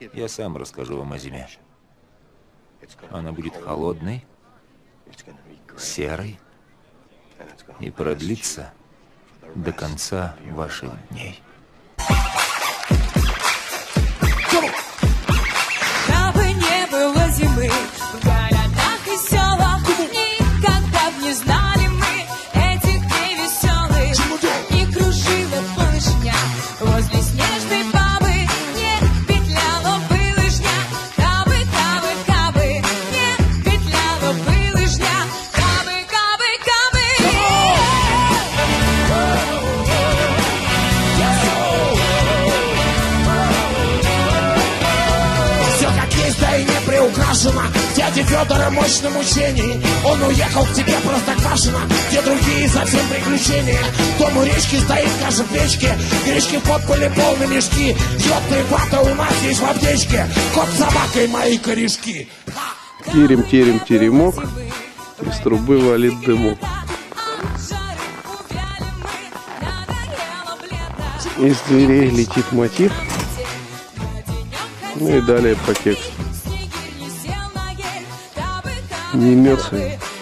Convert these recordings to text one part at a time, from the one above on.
Я сам расскажу вам о зиме. Она будет холодной, серой и продлится до конца ваших дней. Дядя Федора мощном учении Он уехал к тебе просто квашено Где другие совсем приключения Дом у речки стоит каша в печке Гречки под были полны мешки Йодные вата у нас есть в аптечке Кот с собакой мои корешки Терем, терем, теремок. Из трубы валит дымок. Из дверей летит мотив. Ну и далее по тексту. Не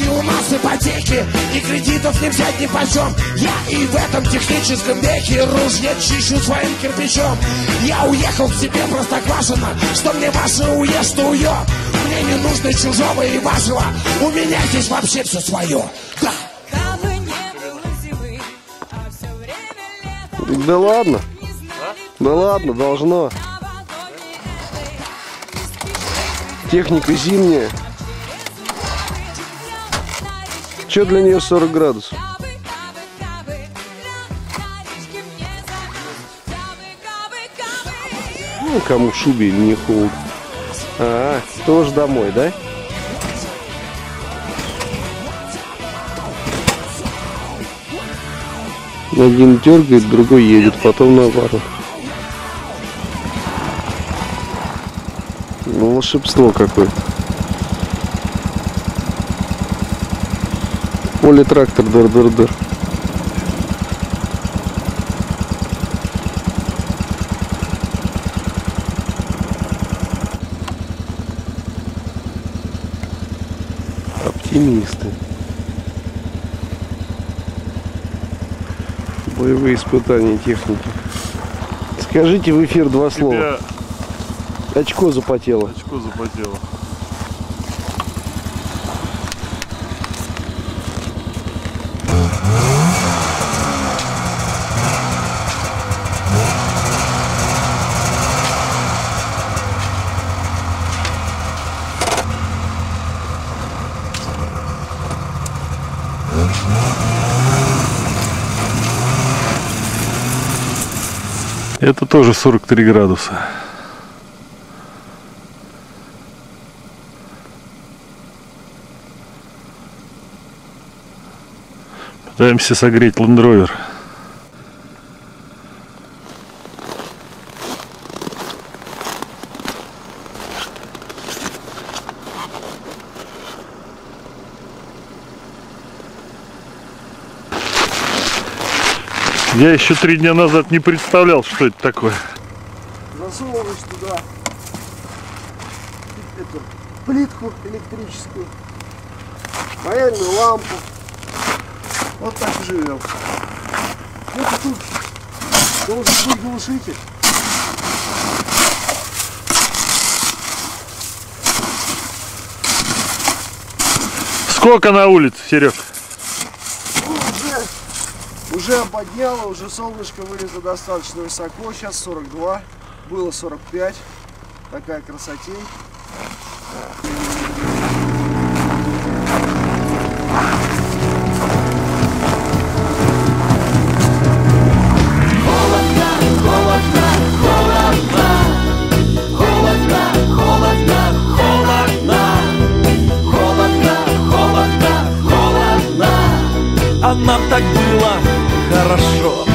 округе у нас ипотеки И кредитов не взять ни почем Я и в этом техническом веке Ружье чищу своим кирпичом Я уехал к себе простоквашино Что мне ваше уешь, то уё Мне не нужно чужого и вашего У меня здесь вообще все свое Да а Да ладно. знали Да ладно, должно. Техника зимняя. Че для нее 40 градусов? Ну, кому в шубе не холодно. А, тоже домой, да? Один дергает, другой едет, потом наоборот. Ну, волшебство какое-то. Поле трактор, дыр-дыр-дыр. Оптимисты. Боевые испытания техники. Скажите в эфир два слова. тебя Очко запотело. очко запотело. Это тоже 43 градуса. Пытаемся согреть Land Rover. Я еще три дня назад не представлял, что это такое. Засовываешь туда эту плитку электрическую, паяльную лампу. Вот так живем. Вот и тут должен быть глушитель. Сколько на улице, Серег? Уже, ободняло, уже солнышко вылезло достаточно высоко. Сейчас 42, было 45. Такая красотень. А нам так было хорошо